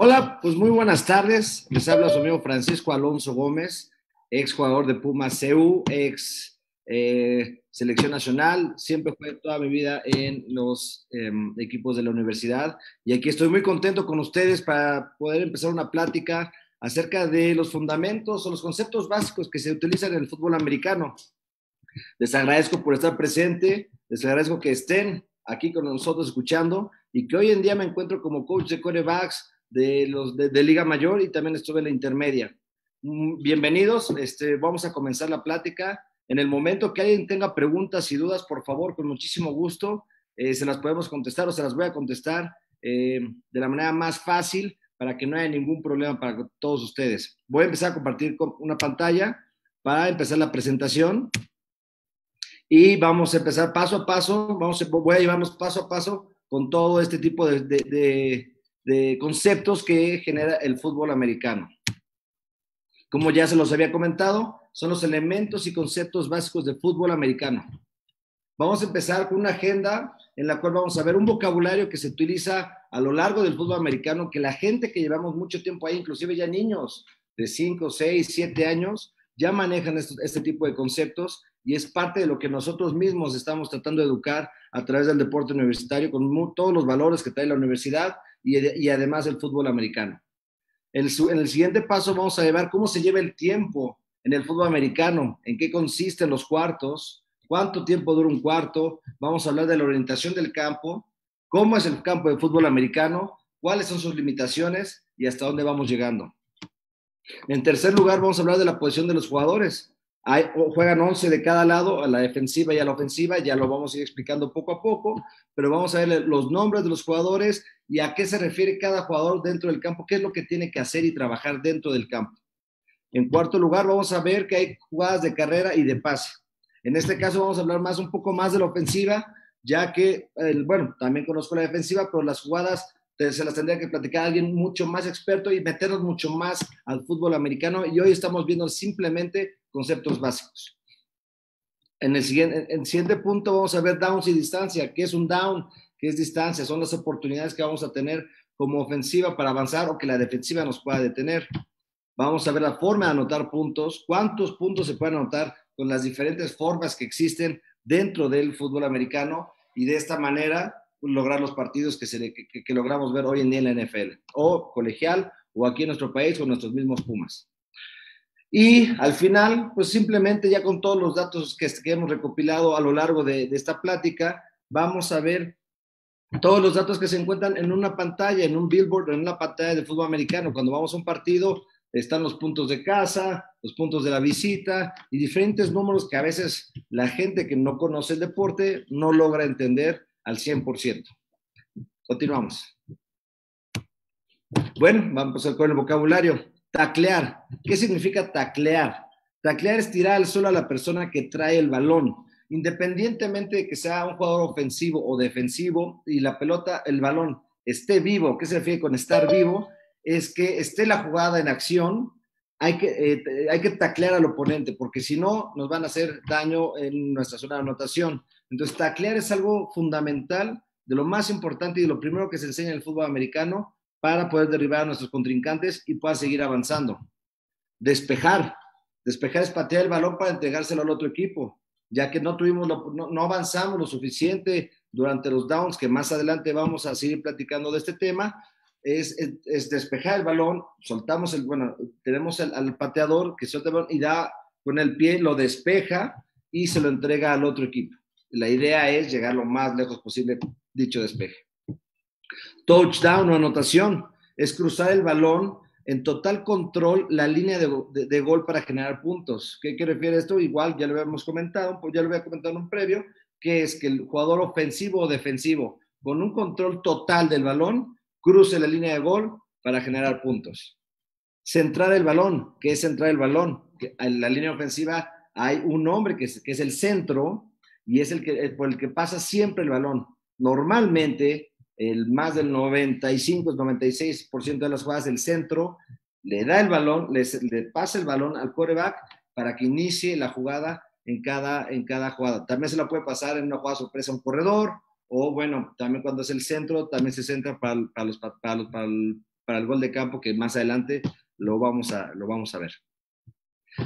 Hola, pues muy buenas tardes. Les habla su amigo Francisco Alonso Gómez, ex jugador de Pumas CU, ex eh, selección nacional. Siempre jugué toda mi vida en los em, equipos de la universidad y aquí estoy muy contento con ustedes para poder empezar una plática acerca de los fundamentos o los conceptos básicos que se utilizan en el fútbol americano. Les agradezco por estar presente, les agradezco que estén aquí con nosotros escuchando y que hoy en día me encuentro como coach de corebacks de los de, Liga Mayor y también estuve en la intermedia. Mm, bienvenidos, este, vamos a comenzar la plática. En el momento que alguien tenga preguntas y dudas, por favor, con muchísimo gusto, eh, se las podemos contestar o se las voy a contestar eh, de la manera más fácil para que no haya ningún problema para todos ustedes. Voy a empezar a compartir una pantalla para empezar la presentación y vamos a empezar paso a paso, vamos a, voy a llevarnos paso a paso con todo este tipo de, de conceptos que genera el fútbol americano. Como ya se los había comentado, son los elementos y conceptos básicos del fútbol americano. Vamos a empezar con una agenda en la cual vamos a ver un vocabulario que se utiliza a lo largo del fútbol americano, que la gente que llevamos mucho tiempo ahí, inclusive ya niños de 5, 6, 7 años, ya manejan este, tipo de conceptos y es parte de lo que nosotros mismos estamos tratando de educar a través del deporte universitario con todos los valores que trae la universidad y, además el fútbol americano. en el siguiente paso vamos a ver cómo se lleva el tiempo en el fútbol americano, en qué consisten los cuartos, cuánto tiempo dura un cuarto, vamos a hablar de la orientación del campo, cómo es el campo de fútbol americano, cuáles son sus limitaciones y hasta dónde vamos llegando. En tercer lugar, vamos a hablar de la posición de los jugadores juegan 11 de cada lado, a la defensiva y a la ofensiva, ya lo vamos a ir explicando poco a poco, pero vamos a ver los nombres de los jugadores y a qué se refiere cada jugador dentro del campo, qué es lo que tiene que hacer y trabajar dentro del campo. En cuarto lugar, vamos a ver que hay jugadas de carrera y de pase. En este caso vamos a hablar más un poco más de la ofensiva, ya que, bueno, también conozco la defensiva, pero las jugadas se las tendría que platicar alguien mucho más experto y meternos mucho más al fútbol americano. Y hoy estamos viendo simplemente conceptos básicos. En el siguiente, en el siguiente punto vamos a ver downs y distancia. ¿Qué es un down? ¿Qué es distancia? Son las oportunidades que vamos a tener como ofensiva para avanzar o que la defensiva nos pueda detener. Vamos a ver la forma de anotar puntos, cuántos puntos se pueden anotar con las diferentes formas que existen dentro del fútbol americano y de esta manera lograr los partidos que, se, que logramos ver hoy en día en la NFL, o colegial, o aquí en nuestro país, con nuestros mismos Pumas. Y al final, pues simplemente ya con todos los datos que, hemos recopilado a lo largo de, esta plática, vamos a ver todos los datos que se encuentran en una pantalla, en un billboard, en una pantalla de fútbol americano. Cuando vamos a un partido, están los puntos de casa, los puntos de la visita y diferentes números que a veces la gente que no conoce el deporte no logra entender al 100%. Continuamos. Bueno, vamos a con el vocabulario. Taclear. ¿Qué significa taclear? Taclear es tirar al suelo a la persona que trae el balón, independientemente de que sea un jugador ofensivo o defensivo y la pelota, el balón esté vivo. ¿Qué se refiere con estar vivo? Es que esté la jugada en acción, hay que, eh, hay que taclear al oponente, porque si no, nos van a hacer daño en nuestra zona de anotación. Entonces, taclear es algo fundamental, de lo más importante y de lo primero que se enseña en el fútbol americano para poder derribar a nuestros contrincantes y pueda seguir avanzando. Despejar. Despejar es patear el balón para entregárselo al otro equipo, ya que no, tuvimos no, avanzamos lo suficiente durante los downs, que más adelante vamos a seguir platicando de este tema, es, despejar el balón, soltamos el, bueno, tenemos al pateador que suelta el balón y da con el pie, lo despeja y se lo entrega al otro equipo. La idea es llegar lo más lejos posible dicho despeje. Touchdown o anotación es cruzar el balón en total control la línea de, gol para generar puntos. ¿Qué, ¿Qué, refiere esto? Igual ya lo habíamos comentado, pues ya lo había comentado en un previo, que es que el jugador ofensivo o defensivo con un control total del balón cruce la línea de gol para generar puntos. Centrar el balón, ¿qué es centrar el balón? en la línea ofensiva hay un hombre que es, que es el centro y es el que, por el que pasa siempre el balón. Normalmente, el más del 95, 96% de las jugadas del centro le da el balón, le, pasa el balón al quarterback para que inicie la jugada en cada, en cada jugada. También se la puede pasar en una jugada sorpresa a un corredor, o bueno, también cuando es el centro, también se centra para, los, para, para el gol de campo, que más adelante lo vamos a, lo vamos a ver.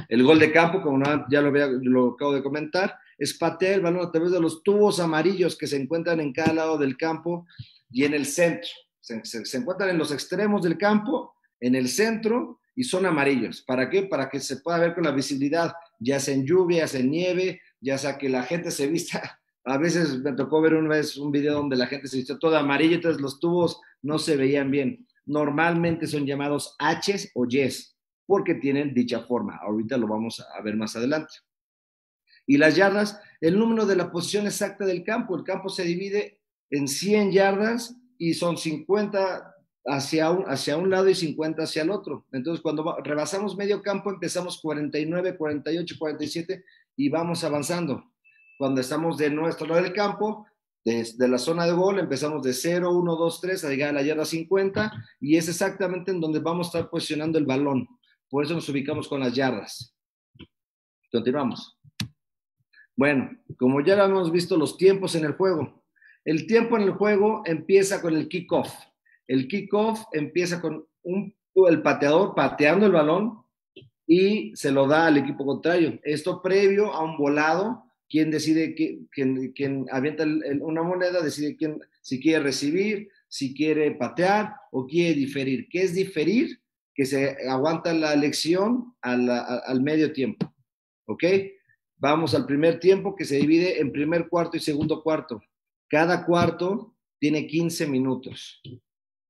El gol de campo, como ya lo, lo acabo de comentar, es patear el balón a través de los tubos amarillos que se encuentran en cada lado del campo y en el centro. Se, encuentran en los extremos del campo, en el centro y son amarillos. ¿Para qué? Para que se pueda ver con la visibilidad, ya sea en lluvia, ya sea en nieve, ya sea que la gente se vista. A veces me tocó ver una vez un video donde la gente se vistió toda amarilla, entonces los tubos no se veían bien. Normalmente son llamados Hs o Ys, porque tienen dicha forma. Ahorita lo vamos a ver más adelante. Y las yardas, el número de la posición exacta del campo. El campo se divide en 100 yardas y son 50 hacia un, hacia un lado y 50 hacia el otro. Entonces, cuando rebasamos medio campo, empezamos 49, 48, 47 y vamos avanzando. Cuando estamos de nuestro lado del campo, desde la zona de gol, empezamos de 0, 1, 2, 3 a llegar a la yarda 50 y es exactamente en donde vamos a estar posicionando el balón. Por eso nos ubicamos con las yardas. Continuamos. Bueno, como ya lo hemos visto los tiempos en el juego, el tiempo en el juego empieza con el kickoff. El kickoff empieza con el pateador pateando el balón y se lo da al equipo contrario. Esto previo a un volado, quien decide, quien, avienta una moneda, decide quién, si quiere recibir, si quiere patear o quiere diferir. ¿Qué es diferir? Que se aguanta la elección al, al medio tiempo. ¿Ok? Vamos al primer tiempo que se divide en primer cuarto y segundo cuarto. Cada cuarto tiene 15 minutos.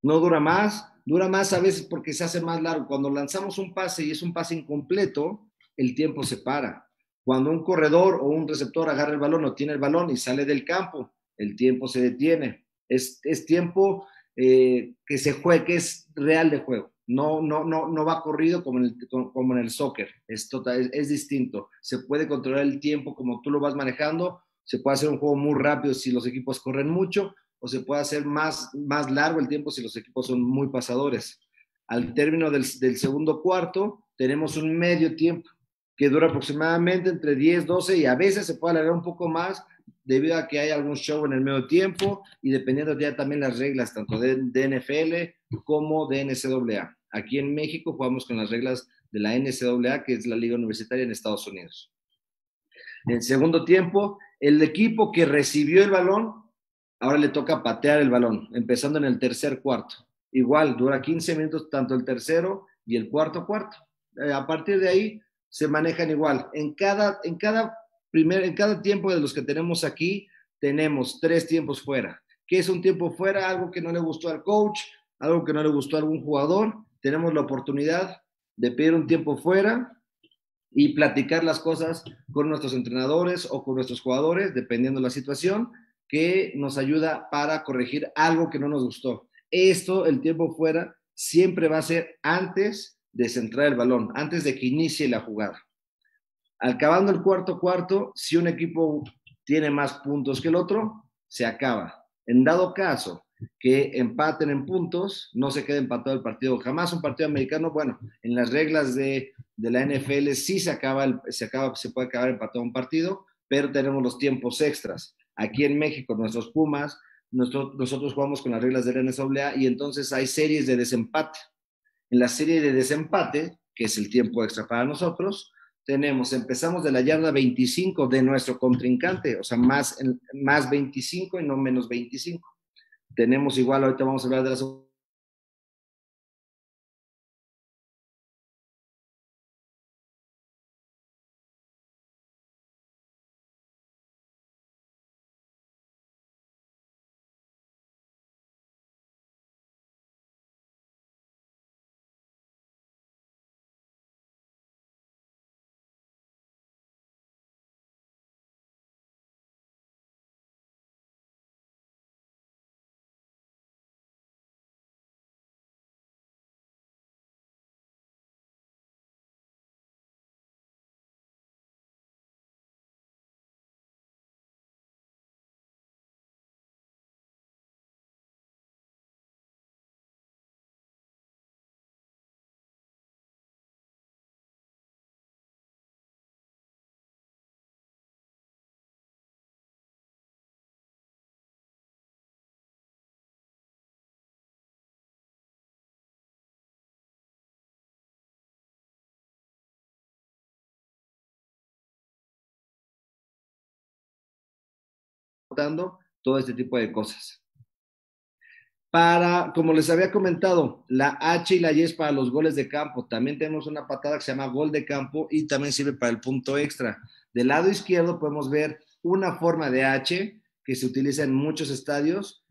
No dura más, dura más a veces porque se hace más largo. Cuando lanzamos un pase y es un pase incompleto, el tiempo se para. Cuando un corredor o un receptor agarra el balón o tiene el balón y sale del campo, el tiempo se detiene. Es, tiempo eh, que se juega, que es real de juego. No, no, no, no va corrido como en el, como en el soccer, es, total, es, distinto. Se puede controlar el tiempo como tú lo vas manejando, se puede hacer un juego muy rápido si los equipos corren mucho, o se puede hacer más, más largo el tiempo si los equipos son muy pasadores. Al término del, del segundo cuarto, tenemos un medio tiempo que dura aproximadamente entre 10, 12 y a veces se puede alargar un poco más debido a que hay algún show en el medio tiempo y dependiendo ya también las reglas tanto de, de NFL como de NCAA. Aquí en México jugamos con las reglas de la NCAA, que es la liga universitaria en Estados Unidos. En segundo tiempo, el equipo que recibió el balón, ahora le toca patear el balón, empezando en el tercer cuarto. Igual, dura 15 minutos tanto el tercero y el cuarto cuarto. Eh, a partir de ahí se manejan igual. En cada, en cada Primer, en cada tiempo de los que tenemos aquí, tenemos tres tiempos fuera. ¿Qué es un tiempo fuera? Algo que no le gustó al coach, algo que no le gustó a algún jugador. Tenemos la oportunidad de pedir un tiempo fuera y platicar las cosas con nuestros entrenadores o con nuestros jugadores, dependiendo de la situación, que nos ayuda para corregir algo que no nos gustó. Esto, el tiempo fuera, siempre va a ser antes de centrar el balón, antes de que inicie la jugada. Acabando el cuarto cuarto, si un equipo tiene más puntos que el otro, se acaba. En dado caso que empaten en puntos, no se quede empatado el partido. Jamás un partido americano, bueno, en las reglas de, la NFL sí se acaba, se acaba, se puede acabar empatado un partido, pero tenemos los tiempos extras. Aquí en México, nuestros Pumas, nosotros, jugamos con las reglas de la y entonces hay series de desempate. En la serie de desempate, que es el tiempo extra para nosotros, tenemos, empezamos de la yarda 25 de nuestro contrincante, o sea, más, más 25 y no menos 25. Tenemos igual, ahorita vamos a hablar de las todo este tipo de cosas. Para, como les había comentado, la H y la Y es para los goles de campo. También tenemos una patada que se llama gol de campo y también sirve para el punto extra. Del lado izquierdo podemos ver una forma de H que se utiliza en muchos estadios,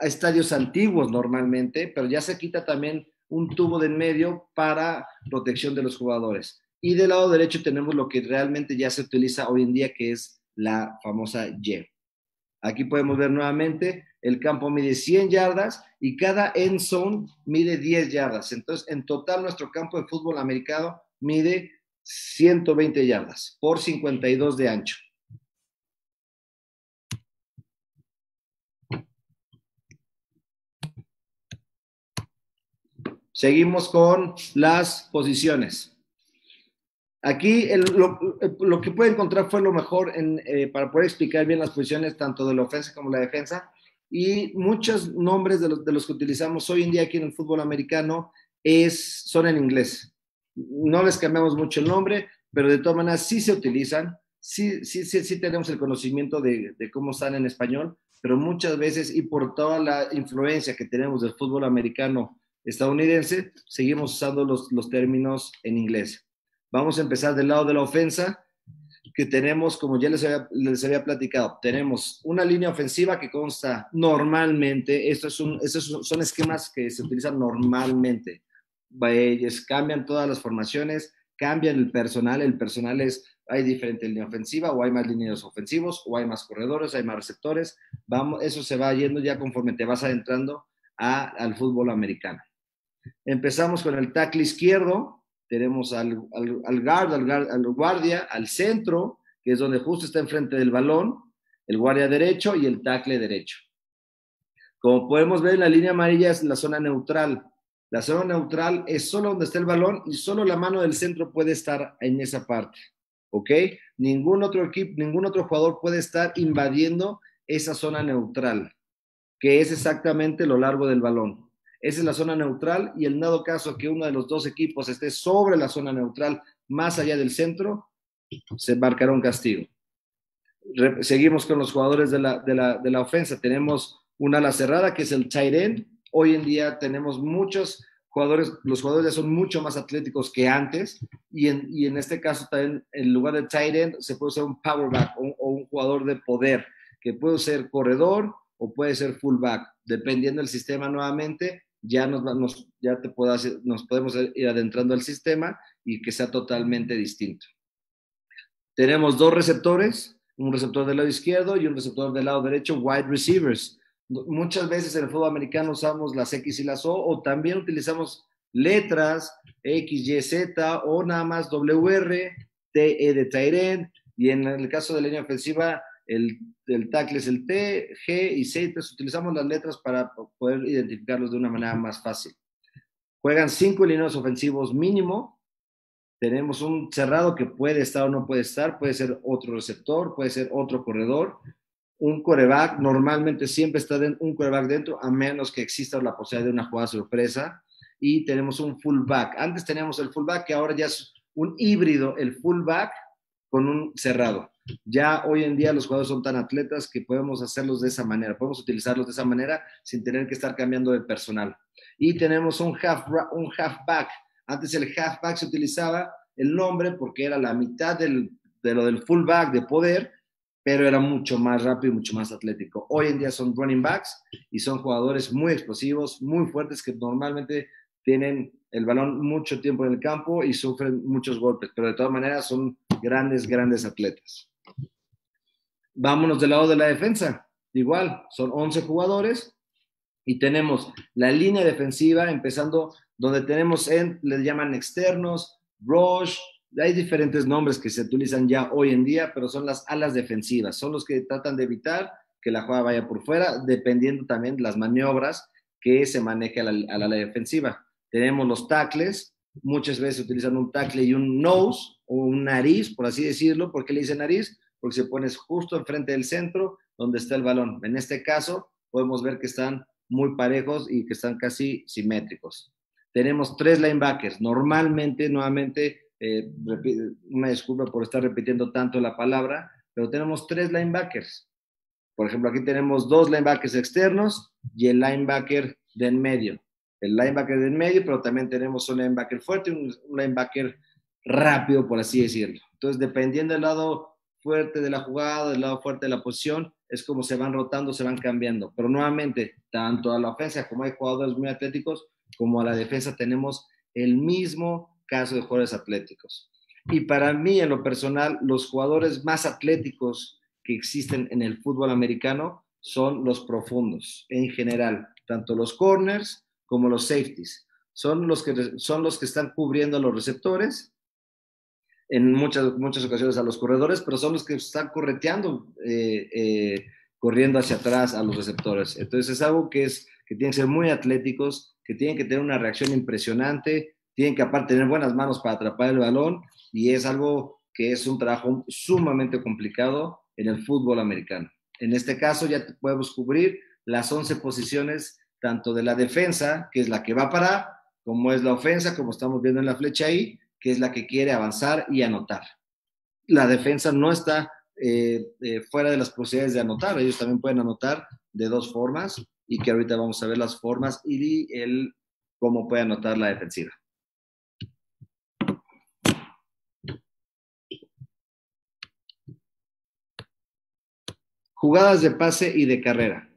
estadios antiguos normalmente, pero ya se quita también un tubo de en medio para protección de los jugadores. Y del lado derecho tenemos lo que realmente ya se utiliza hoy en día, que es la famosa Y. Aquí podemos ver nuevamente, el campo mide 100 yardas y cada end zone mide 10 yardas. Entonces, en total, nuestro campo de fútbol americano mide 120 yardas por 52 de ancho. Seguimos con las posiciones. Aquí lo, que pude encontrar fue lo mejor eh, para poder explicar bien las posiciones tanto de la ofensa como la defensa. Y muchos nombres de los, que utilizamos hoy en día aquí en el fútbol americano es, son en inglés. No les cambiamos mucho el nombre, pero de todas maneras sí se utilizan. Sí, sí, sí, sí tenemos el conocimiento de, de cómo están en español, pero muchas veces y por toda la influencia que tenemos del fútbol americano estadounidense, seguimos usando los, los términos en inglés. Vamos a empezar del lado de la ofensa, que tenemos, como ya les había, les platicado, tenemos una línea ofensiva que consta normalmente, estos son esquemas que se utilizan normalmente. Ellos cambian todas las formaciones, cambian el personal, el personal es, hay diferente línea ofensiva, o hay más líneas ofensivos, o hay más corredores, hay más receptores, vamos, eso se va yendo ya conforme te vas adentrando al fútbol americano. Empezamos con el tackle izquierdo, tenemos al, al, guard, al, guardia, al centro, que es donde justo está enfrente del balón, el guardia derecho y el tackle derecho. Como podemos ver, la línea amarilla es la zona neutral. La zona neutral es solo donde está el balón y solo la mano del centro puede estar en esa parte. ¿Ok? Ningún otro equipo, ningún otro jugador puede estar invadiendo esa zona neutral, que es exactamente lo largo del balón. Esa es la zona neutral y en dado caso que uno de los dos equipos esté sobre la zona neutral, más allá del centro, se marcará un castigo. seguimos con los jugadores de la, de la, de la ofensa. Tenemos una ala cerrada que es el tight end. Hoy en día tenemos muchos jugadores, los jugadores ya son mucho más atléticos que antes y en, y en este caso también en lugar de tight end se puede usar un power back o, o un jugador de poder que puede ser corredor o puede ser fullback, dependiendo del sistema nuevamente ya, nos, ya te nos podemos ir adentrando al sistema y que sea totalmente distinto. Tenemos dos receptores, un receptor del lado izquierdo y un receptor del lado derecho, wide receivers. Muchas veces en el fútbol americano usamos las X y las O o también utilizamos letras X, Y, Z o nada más WR, TE de Tyren y en el caso de la línea ofensiva el, el tackle es el T, G y C, entonces utilizamos las letras para poder identificarlos de una manera más fácil. Juegan cinco líneas ofensivos mínimo. Tenemos un cerrado que puede estar o no puede estar, puede ser otro receptor, puede ser otro corredor. Un coreback, normalmente siempre está un coreback dentro, a menos que exista la posibilidad de una jugada sorpresa. Y tenemos un fullback. Antes teníamos el fullback, que ahora ya es un híbrido, el fullback con un cerrado. Ya hoy en día los jugadores son tan atletas que podemos hacerlos de esa manera, podemos utilizarlos de esa manera sin tener que estar cambiando de personal. Y tenemos un, half, un halfback. Antes el halfback se utilizaba el nombre porque era la mitad del, de lo del fullback de poder, pero era mucho más rápido y mucho más atlético. Hoy en día son running backs y son jugadores muy explosivos, muy fuertes que normalmente tienen el balón mucho tiempo en el campo y sufren muchos golpes, pero de todas maneras son grandes, grandes atletas. Vámonos del lado de la defensa. Igual, son 11 jugadores y tenemos la línea defensiva empezando donde tenemos, en, le llaman externos, rush, hay diferentes nombres que se utilizan ya hoy en día, pero son las alas defensivas, son los que tratan de evitar que la jugada vaya por fuera, dependiendo también de las maniobras que se maneje a la, a la defensiva. Tenemos los tackles, muchas veces utilizan un tackle y un nose un nariz, por así decirlo. ¿Por qué le dice nariz? Porque se pone justo enfrente del centro donde está el balón. En este caso, podemos ver que están muy parejos y que están casi simétricos. Tenemos tres linebackers. Normalmente, nuevamente, eh, una disculpa por estar repitiendo tanto la palabra, pero tenemos tres linebackers. Por ejemplo, aquí tenemos dos linebackers externos y el linebacker de en medio. El linebacker de en medio, pero también tenemos un linebacker fuerte y un, linebacker rápido, por así decirlo. Entonces, dependiendo del lado fuerte de la jugada, del lado fuerte de la posición, es como se van rotando, se van cambiando. Pero nuevamente, tanto a la ofensa como hay jugadores muy atléticos, como a la defensa tenemos el mismo caso de jugadores atléticos. Y para mí, en lo personal, los jugadores más atléticos que existen en el fútbol americano son los profundos en general, tanto los corners como los safeties. Son los que, son los que están cubriendo a los receptores, en muchas, muchas ocasiones a los corredores, pero son los que están correteando, eh, eh, corriendo hacia atrás a los receptores. Entonces es algo que, es, que tienen que ser muy atléticos, que tienen que tener una reacción impresionante, tienen que aparte tener buenas manos para atrapar el balón y es algo que es un trabajo sumamente complicado en el fútbol americano. En este caso ya podemos cubrir las 11 posiciones tanto de la defensa, que es la que va a parar, como es la ofensa, como estamos viendo en la flecha ahí, que es la que quiere avanzar y anotar. La defensa no está eh, eh, fuera de las posibilidades de anotar, ellos también pueden anotar de dos formas y que ahorita vamos a ver las formas y el cómo puede anotar la defensiva. Jugadas de pase y de carrera.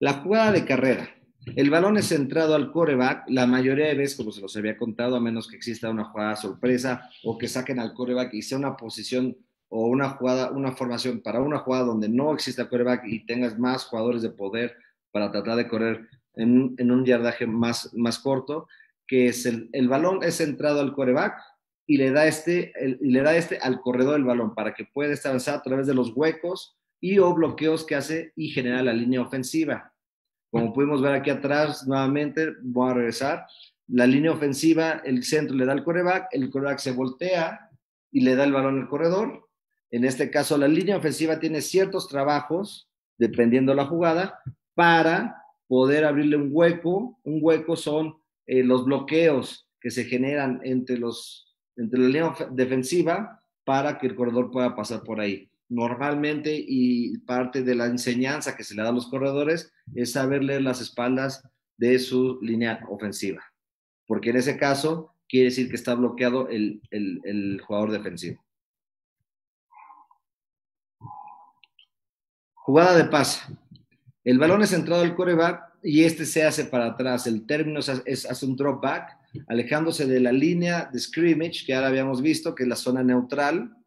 La jugada de carrera. El balón es centrado al coreback la mayoría de veces, como se los había contado, a menos que exista una jugada sorpresa o que saquen al coreback y sea una posición o una jugada, una formación para una jugada donde no exista coreback y tengas más jugadores de poder para tratar de correr en, un yardaje más, más corto, que es el, balón es centrado al coreback y le da este, y le da este al corredor del balón para que pueda avanzar a través de los huecos y o bloqueos que hace y genera la línea ofensiva. Como pudimos ver aquí atrás, nuevamente, voy a regresar. La línea ofensiva, el centro le da al coreback, el coreback se voltea y le da el balón al corredor. En este caso, la línea ofensiva tiene ciertos trabajos, dependiendo la jugada, para poder abrirle un hueco. Un hueco son eh, los bloqueos que se generan entre, los, entre la línea defensiva para que el corredor pueda pasar por ahí normalmente y parte de la enseñanza que se le da a los corredores es saber leer las espaldas de su línea ofensiva, porque en ese caso quiere decir que está bloqueado el, jugador defensivo. Jugada de pase. El balón es centrado al coreback y este se hace para atrás. El término es, es, hace un drop back, alejándose de la línea de scrimmage que ahora habíamos visto, que es la zona neutral,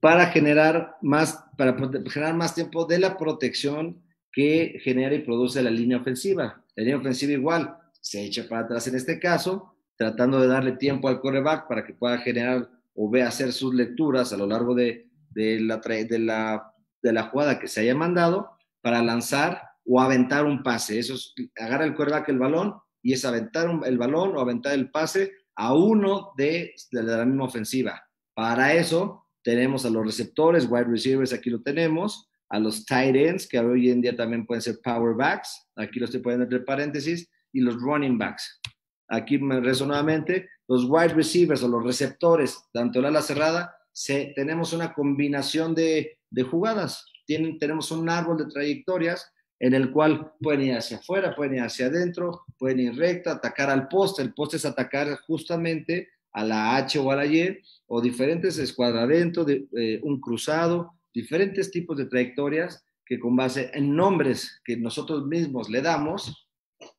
para generar más, para generar más tiempo de la protección que genera y produce la línea ofensiva. La línea ofensiva igual se echa para atrás en este caso, tratando de darle tiempo al coreback para que pueda generar o vea hacer sus lecturas a lo largo de, de, la, de, la, de la jugada que se haya mandado para lanzar o aventar un pase. Eso es, agarra el coreback el balón y es aventar el balón o aventar el pase a uno de, de la misma ofensiva. Para eso tenemos a los receptores, wide receivers, aquí lo tenemos, a los tight ends, que hoy en día también pueden ser power backs, aquí lo estoy poniendo entre paréntesis, y los running backs. Aquí me rezo nuevamente, los wide receivers o los receptores, tanto la ala cerrada, se, tenemos una combinación de, de jugadas. Tienen, tenemos un árbol de trayectorias en el cual pueden ir hacia afuera, pueden ir hacia adentro, pueden ir recta, atacar al poste. El poste es atacar justamente a la H o a la Y, o diferentes escuadramentos, de, eh, un cruzado, diferentes tipos de trayectorias que con base en nombres que nosotros mismos le damos,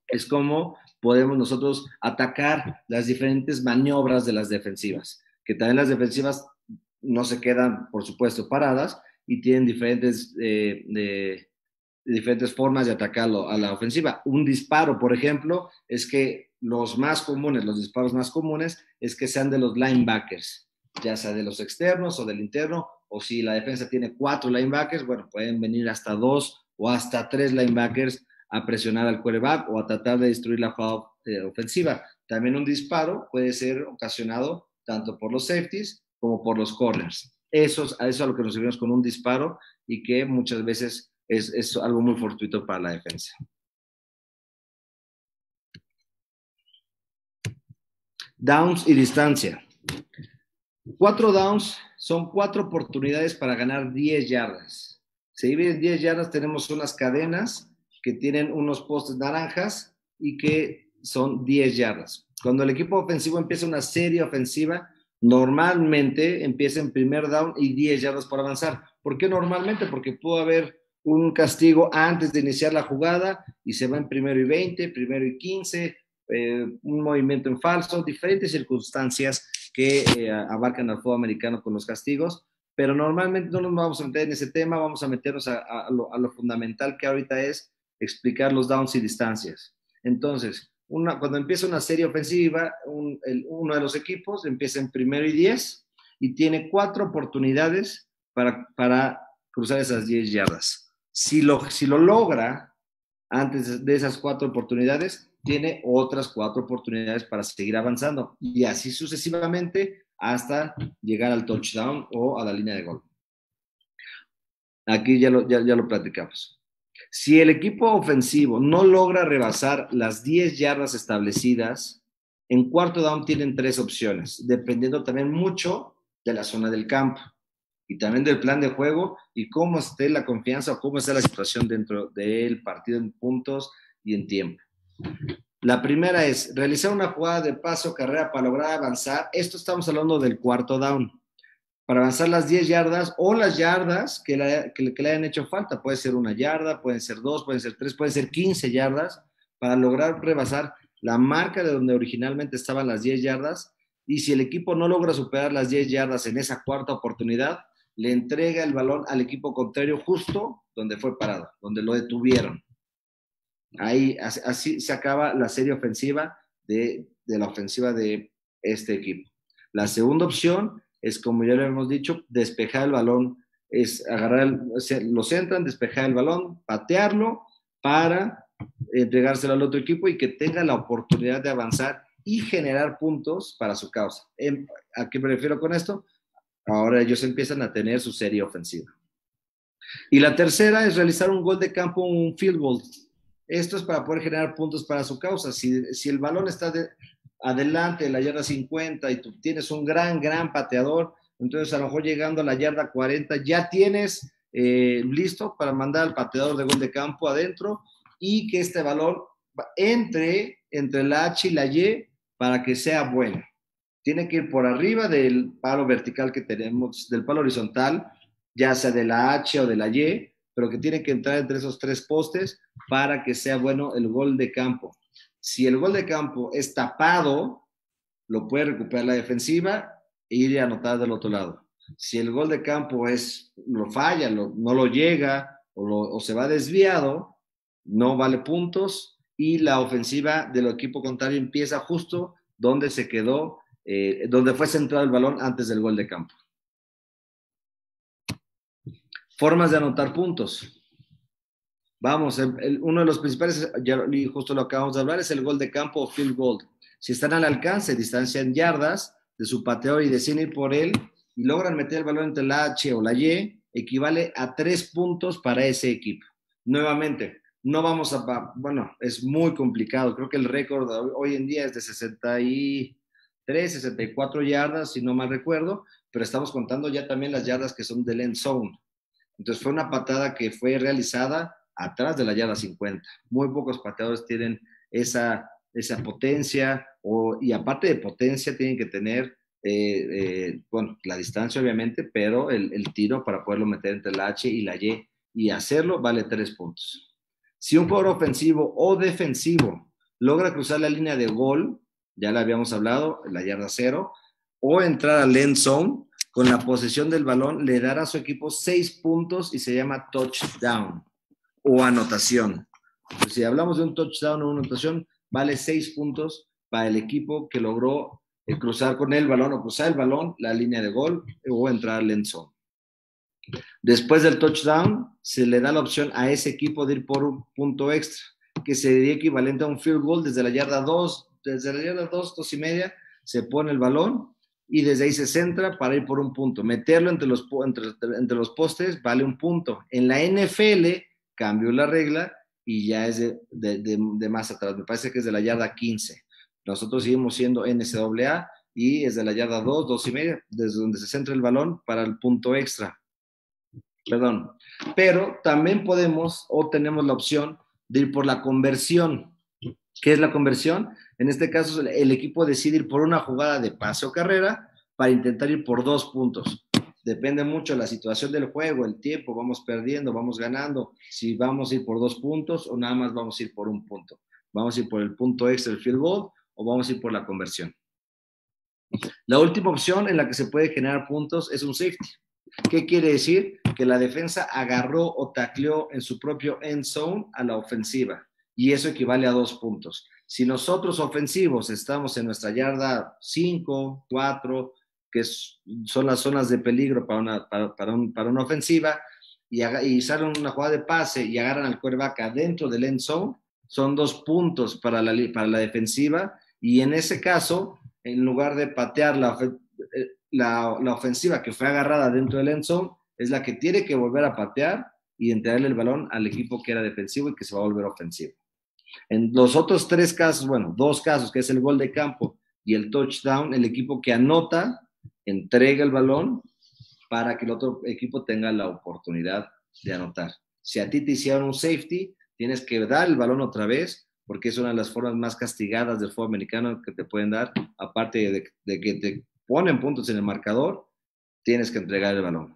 es como podemos nosotros atacar las diferentes maniobras de las defensivas, que también las defensivas no se quedan, por supuesto, paradas y tienen diferentes, eh, diferentes formas de atacarlo a la ofensiva. Un disparo, por ejemplo, es que los más comunes, los disparos más comunes, es que sean de los linebackers, ya sea de los externos o del interno, o si la defensa tiene cuatro linebackers, bueno, pueden venir hasta dos o hasta tres linebackers a presionar al quarterback o a tratar de destruir la jugada eh, ofensiva. También un disparo puede ser ocasionado tanto por los safeties como por los corners. Eso es a eso a lo que nos referimos con un disparo y que muchas veces es, es algo muy fortuito para la defensa. Downs y distancia. Cuatro downs son cuatro oportunidades para ganar 10 yardas. Se dividen 10 yardas, tenemos unas cadenas que tienen unos postes naranjas y que son 10 yardas. Cuando el equipo ofensivo empieza una serie ofensiva, normalmente empieza en primer down y 10 yardas por avanzar. ¿Por qué normalmente? Porque pudo haber un castigo antes de iniciar la jugada y se va en primero y 20, primero y 15, eh, un movimiento en falso, diferentes circunstancias que eh, abarcan al fútbol americano con los castigos, pero normalmente no nos vamos a meter en ese tema, vamos a meternos a, lo, fundamental que ahorita es explicar los downs y distancias. Entonces, una, cuando empieza una serie ofensiva, uno de los equipos empieza en primero y 10 y tiene cuatro oportunidades para, para cruzar esas 10 yardas. Si lo, si lo logra antes de esas cuatro oportunidades, tiene otras cuatro oportunidades para seguir avanzando y así sucesivamente hasta llegar al touchdown o a la línea de gol. Aquí ya lo, ya, lo platicamos. Si el equipo ofensivo no logra rebasar las 10 yardas establecidas, en cuarto down tienen tres opciones, dependiendo también mucho de la zona del campo y también del plan de juego y cómo esté la confianza o cómo está la situación dentro del partido en puntos y en tiempo. La primera es realizar una jugada de paso, carrera para lograr avanzar. Esto estamos hablando del cuarto down. Para avanzar las 10 yardas o las yardas que le, hayan hecho falta. Puede ser una yarda, pueden ser dos, pueden ser tres, pueden ser 15 yardas para lograr rebasar la marca de donde originalmente estaban las 10 yardas. Y si el equipo no logra superar las 10 yardas en esa cuarta oportunidad, le entrega el balón al equipo contrario justo donde fue parado, donde lo detuvieron. Ahí, así se acaba la serie ofensiva de, la ofensiva de este equipo. La segunda opción es, como ya lo hemos dicho, despejar el balón, es agarrar, lo centran, despejar el balón, patearlo para entregárselo al otro equipo y que tenga la oportunidad de avanzar y generar puntos para su causa. Em, ¿A qué me refiero con esto? Ahora ellos empiezan a tener su serie ofensiva. Y la tercera es realizar un gol de campo, un field goal. Esto es para poder generar puntos para su causa. Si, el balón está adelante de la yarda 50 y tú tienes un gran, gran pateador, entonces a lo mejor llegando a la yarda 40 ya tienes eh, listo para mandar al pateador de gol de campo adentro y que este balón entre entre la H y la Y para que sea bueno. Tiene que ir por arriba del palo vertical que tenemos, del palo horizontal, ya sea de la H o de la Y, pero que tiene que entrar entre esos tres postes para que sea bueno el gol de campo. Si el gol de campo es tapado, lo puede recuperar la defensiva e ir a anotar del otro lado. Si el gol de campo es, lo falla, no lo llega o, se va desviado, no vale puntos y la ofensiva del equipo contrario empieza justo donde se quedó, eh, donde fue centrado el balón antes del gol de campo. Formas de anotar puntos. Vamos, uno de los principales, ya justo lo acabamos de hablar, es el gol de campo o field goal. Si están al alcance, distancia en yardas de su pateador y deciden ir por él y logran meter el balón entre la H o la Y, equivale a tres puntos para ese equipo. Nuevamente, no vamos a, bueno, es muy complicado. Creo que el récord hoy en día es de 63, 64 yardas, si no mal recuerdo, pero estamos contando ya también las yardas que son del end zone. Entonces fue una patada que fue realizada atrás de la yarda 50. Muy pocos pateadores tienen esa, esa potencia o, y aparte de potencia tienen que tener, eh, eh, bueno, la distancia obviamente, pero el, tiro para poderlo meter entre la H y la Y y hacerlo vale tres puntos. Si un jugador ofensivo o defensivo logra cruzar la línea de gol, ya le habíamos hablado, la yarda cero, o entrar al end zone, con la posesión del balón le dará a su equipo seis puntos y se llama touchdown o anotación. si hablamos de un touchdown o una anotación, vale seis puntos para el equipo que logró eh, cruzar con el balón o cruzar el balón, la línea de gol o entrar al. Después del touchdown, se le da la opción a ese equipo de ir por un punto extra, que sería equivalente a un field goal desde la yarda 2, desde la yarda 2, 2 y media, se pone el balón y desde ahí se centra para ir por un punto. Meterlo entre los, entre, entre los postes vale un punto. En la NFL cambió la regla y ya es de, de, más atrás. Me parece que es de la yarda 15. Nosotros seguimos siendo NCAA y es de la yarda 2, 2 y media, desde donde se centra el balón para el punto extra. Perdón. Pero también podemos o tenemos la opción de ir por la conversión. ¿Qué es la conversión? En este caso, el equipo decide ir por una jugada de pase o carrera para intentar ir por dos puntos. Depende mucho de la situación del juego, el tiempo, vamos perdiendo, vamos ganando, si vamos a ir por dos puntos o nada más vamos a ir por un punto. Vamos a ir por el punto extra, el field goal, o vamos a ir por la conversión. La última opción en la que se puede generar puntos es un safety. ¿Qué quiere decir? Que la defensa agarró o tacleó en su propio end zone a la ofensiva y eso equivale a dos puntos. Si nosotros ofensivos estamos en nuestra yarda 5, 4, que son las zonas de peligro para una, para, una ofensiva, y, y, salen una jugada de pase y agarran al quarterback adentro del end zone, son dos puntos para la, para la defensiva y en ese caso, en lugar de patear la, eh, la, la, ofensiva que fue agarrada dentro del end zone, es la que tiene que volver a patear y entregarle el balón al equipo que era defensivo y que se va a volver ofensivo. En los otros tres casos, bueno, dos casos, que es el gol de campo y el touchdown, el equipo que anota entrega el balón para que el otro equipo tenga la oportunidad de anotar. Si a ti te hicieron un safety, tienes que dar el balón otra vez, porque es una de las formas más castigadas del fútbol americano que te pueden dar, aparte de, de que te ponen puntos en el marcador, tienes que entregar el balón.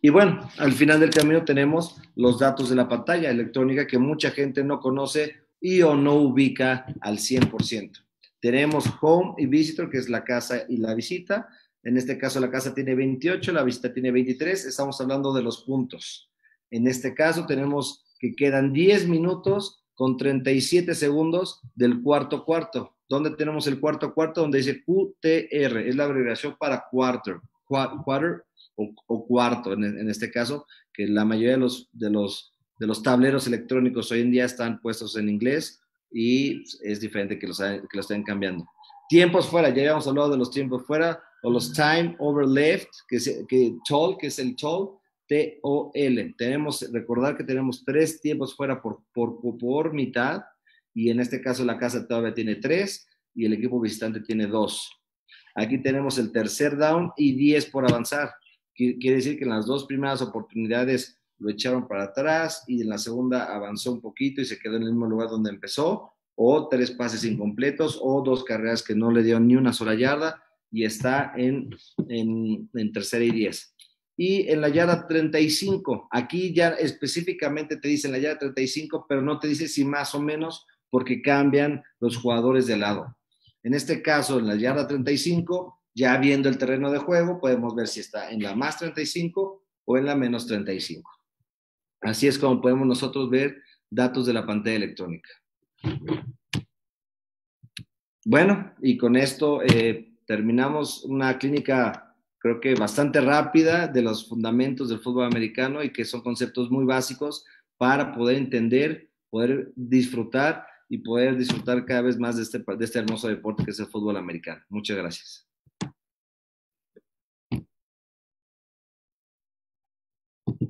Y bueno, al final del camino tenemos los datos de la pantalla electrónica que mucha gente no conoce y o no ubica al 100%. Tenemos home y visitor, que es la casa y la visita. En este caso la casa tiene 28, la visita tiene 23. Estamos hablando de los puntos. En este caso tenemos que quedan 10 minutos con 37 segundos del cuarto cuarto. ¿Dónde tenemos el cuarto cuarto? Donde dice QTR, es la abreviación para quarter. Quarter o, cuarto en, este caso, que la mayoría de los, de, los, de los tableros electrónicos hoy en día están puestos en inglés y es diferente que los, que los estén cambiando. Tiempos fuera, ya habíamos hablado de los tiempos fuera, o los time over left, que es que toll, que es el toll, T-O-L. Tenemos, recordar que tenemos tres tiempos fuera por, por, por mitad, y en este caso la casa todavía tiene tres, y el equipo visitante tiene dos. Aquí tenemos el tercer down y 10 por avanzar. Quiere decir que en las dos primeras oportunidades lo echaron para atrás y en la segunda avanzó un poquito y se quedó en el mismo lugar donde empezó, o tres pases incompletos, o dos carreras que no le dio ni una sola yarda y está en, en, tercera y diez. Y en la yarda 35, aquí ya específicamente te dice en la yarda 35, pero no te dice si más o menos porque cambian los jugadores de lado. En este caso, en la yarda 35, ya viendo el terreno de juego, podemos ver si está en la más 35 o en la menos 35. Así es como podemos nosotros ver datos de la pantalla electrónica. Bueno, y con esto eh, terminamos una clínica, creo que bastante rápida, de los fundamentos del fútbol americano y que son conceptos muy básicos para poder entender, poder disfrutar y poder disfrutar cada vez más de este, de este hermoso deporte que es el fútbol americano. Muchas gracias.